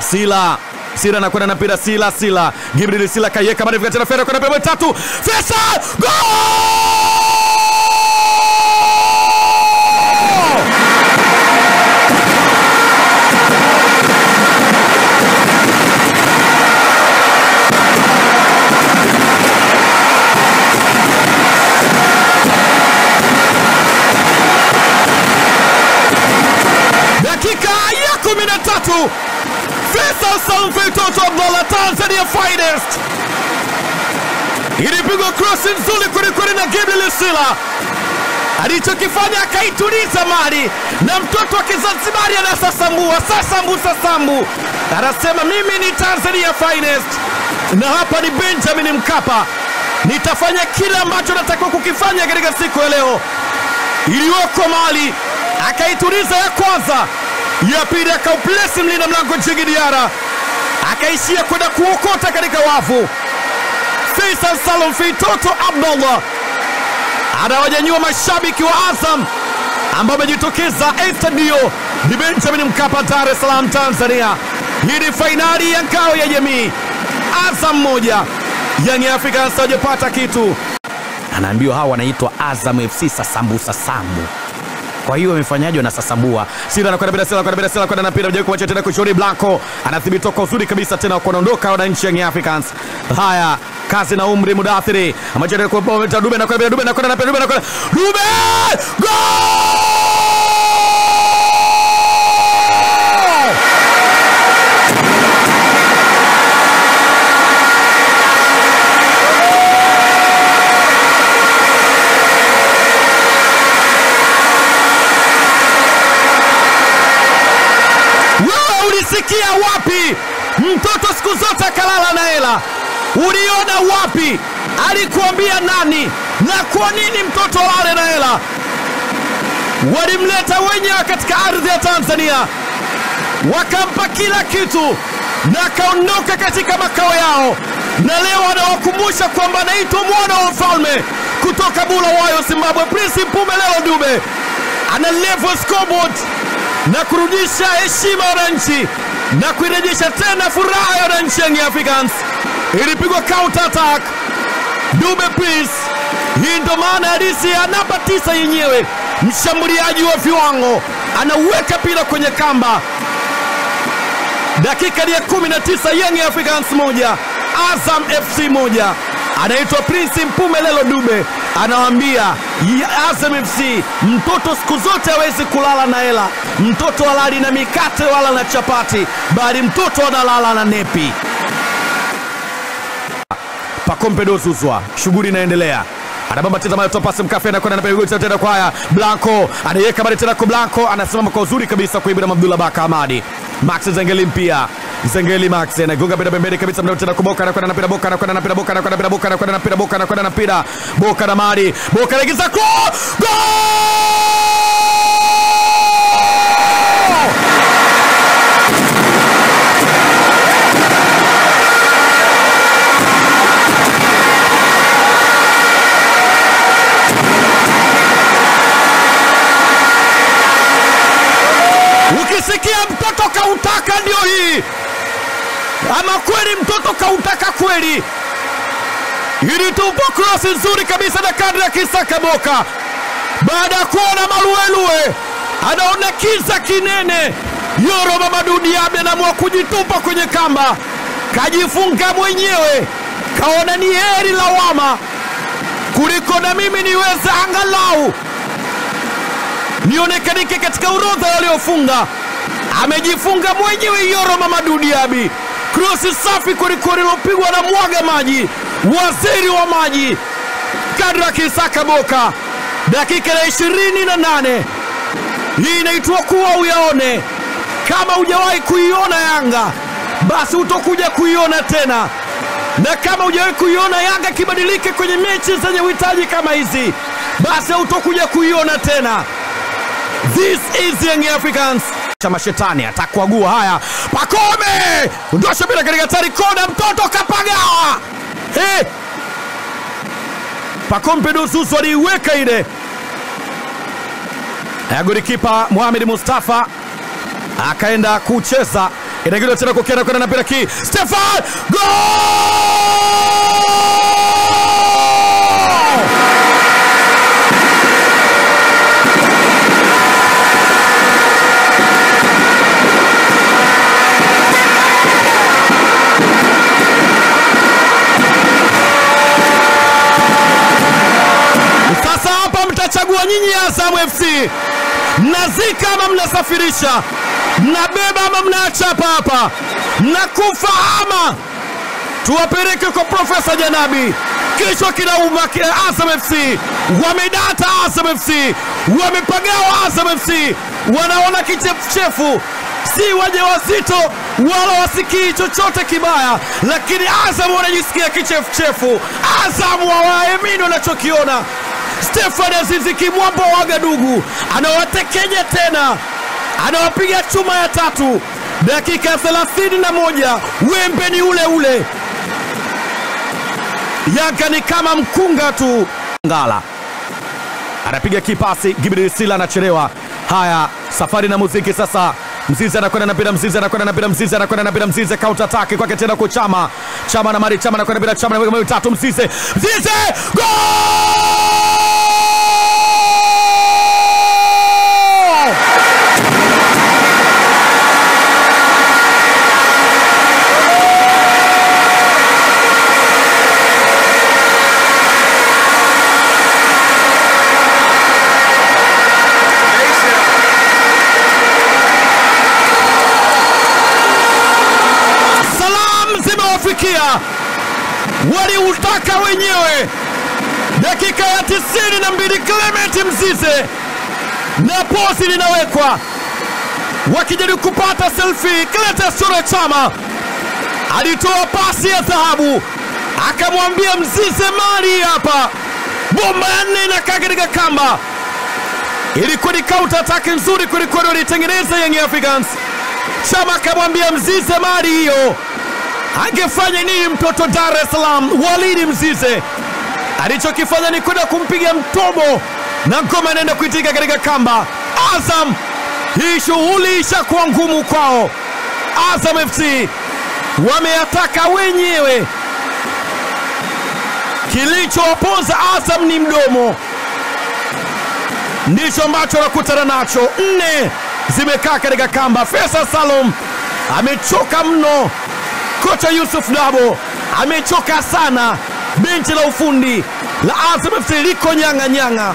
Sila. Sila anakwenda na mpira. Sila Sila. Gibril Sila kaiweka. Marefu tena Fera kwenda pembe tatu. Fesa! Go dakika ya kumi na tatu Faisal Sound vitoto Abdalla Tanzania finest. Ilipigwa krosi nzuri kwelikweli na Gibril Sila alichokifanya akaituliza mali na mtoto wa Kizanzibari anasasambua sasambu sasambu, anasema mimi ni Tanzania finest na hapa ni Benjamin Mkapa, nitafanya kile ambacho natakiwa kukifanya katika siku ya leo. Iliyoko mali akaituliza ya kwanza, ya pili akauplesi mlinda mlango Djigui Diarra akaishia kwenda kuokota katika wavu. Faisal Salum Feitoto Abdallah anawanyanyua mashabiki wa Azam ambao wamejitokeza estadio ni Benjamin Mkapa, Dar es Salaam, Tanzania. Hii ni fainali ya ngao ya jamii, Azam moja Young Africans hawajapata kitu. Anaambiwa hawa wanaitwa Azam FC sasambu sasambu kwa hiyo wamefanyaje? Wanasasambua. Sila anakwenda bila Sila anakwenda bila Sila anakwenda na mpira mjaribu kumwacha tena kushori Blanco anathibitwa kwa uzuri kabisa tena kwa kuondoka wananchi Young Africans. Haya, kazi na umri Mudathiri amajaribu kwa Dube anakwenda bila Dube anakwenda na mpira Dube anakwenda Dube goal! Ulisikia wapi mtoto siku zote akalala na hela? Uliona wapi? Alikuambia nani? Na kwa nini mtoto alale na hela? Walimleta wenyewe katika ardhi ya Tanzania, wakampa kila kitu na akaondoka katika makao yao, na leo anawakumbusha kwamba anaitwa mwana wa mfalme kutoka bula wayo Zimbabwe. Prince Mpumelelo Dube ana level scoreboard na kurudisha heshima wananchi na kuirejesha tena furaha ya wananchi Young Africans. Ilipigwa counter attack Dube Prince. Hii ndo maana halisi ya namba tisa yenyewe, mshambuliaji wa viwango, anaweka pila kwenye kamba. Dakika ni ya 19, Young Africans moja Azam FC moja. Anaitwa Prince Mpumelelo Dube, anawaambia "Ya Azam FC, mtoto siku zote hawezi kulala na hela. Mtoto halali na mikate wala na chapati, bali mtoto analala na nepi. Pakompe dozuzwa, shughuli inaendelea. Anabamba tena mayo topasi mkafe na kwenda anapiga goli tena kwa haya Blanco anaiweka bali tena kwa Blanco anasimama kwa uzuri kabisa Ibrahim Abdullah Baka Hamadi Max Zengeli mpia Zengeli Max anagonga mpira pembeni kabisa mdau tena kuboka na anakwenda na mpira Boka anakwenda na mpira Boka anakwenda na mpira Boka anakwenda na mpira Boka anakwenda na mpira Boka na Mari. Boka anaingiza ko goal Ukisikia mtoto kautaka, ndio hii. Ama kweli mtoto kautaka kweli. Ilitupa krosi nzuri kabisa na kadri ya Kisaka Boka, baada ya kuona maluelue anaona kisa kinene. Yoro Mamadu Diaby anaamua kujitupa kwenye kamba, kajifunga mwenyewe, kaona ni heri lawama kuliko na mimi niweza angalau nionekanike katika orodha waliofunga. Amejifunga mwenyewe Yoro Mamadu Diaby, krosi safi kwelikweli ilopigwa na mwaga maji, waziri wa maji Kadra Kisaka Boka, dakika ya ishirini na nane. Hii inaitwa kuwa uyaone. Kama hujawahi kuiona Yanga, basi utokuja kuiona tena, na kama hujawahi kuiona Yanga kibadilike kwenye mechi zenye uhitaji kama hizi, basi utokuja kuiona tena. This is Young Africans. Chama mashetani atakuagua. Haya, Pakome ndosha bila katika tari kona, mtoto kapagawa. Hey! Pakome Dosusu aliiweka ile ya golikipa Mohamed Mustafa akaenda kucheza inagiliwa tena kukiana kwenda na mpira ki Stefan goal Sasa hapa nyinyi Azam FC, mnazika ama mnasafirisha, mnabeba ama mnaacha hapa hapa, mnakufa ama tuwapeleke kwa Profesa Janabi. Kichwa kinauma kila Azam FC, wamedata Azam FC, wamepagawa Azam FC, wanaona kichefuchefu. Si waje wazito wala wasikii chochote kibaya, lakini Azam wanajisikia kichefuchefu. Azam hawaamini wanachokiona. Stefan Azizi kimwambo waga dugu anawatekenya tena, anawapiga chuma ya tatu, dakika ya moja. Wembe ni ule ule, Yanga ni kama mkunga tu. Ngala anapiga kipasi, Gibril Sila anachelewa. Haya, safari na muziki sasa. Mzizi anakwenda na mpira, Mzizi anakwenda na mpira, Mzizi anakwenda na mpira, Mzizi counter attack kwake tena kwa Chama. Chama na Mari, Chama anakwenda bila Chama na tatu, Mzizi, Mzizi goal! Zimewafikia waliutaka wenyewe. Dakika ya tisini na mbili Clement Mzize na pozi linawekwa, wakijaribu kupata selfie. Cletus Choro Chama alitoa pasi ya dhahabu, akamwambia Mzize, mali hapa, bomba ya nne inakaa katika kamba. Ilikuwa ni counter attack nzuri kwelikweli, walitengeneza Young Africans. Chama akamwambia Mzize, mali hiyo angefanya nini mtoto Dar es Salaam Walidi Mzize? Alichokifanya ni kwenda kumpiga mtobo na ngoma inaenda kuitika katika kamba. Azam, hii shughuli ishakuwa ngumu kwao. Azam FC wameyataka wenyewe. Kilichowaponza Azam ni mdomo, ndicho ambacho wanakutana nacho. Nne zimekaa katika kamba. Fesa Salum amechoka mno. Kocha Yusuf Dabo amechoka sana. Benchi la ufundi la Azam FC liko nyang'a nyang'a.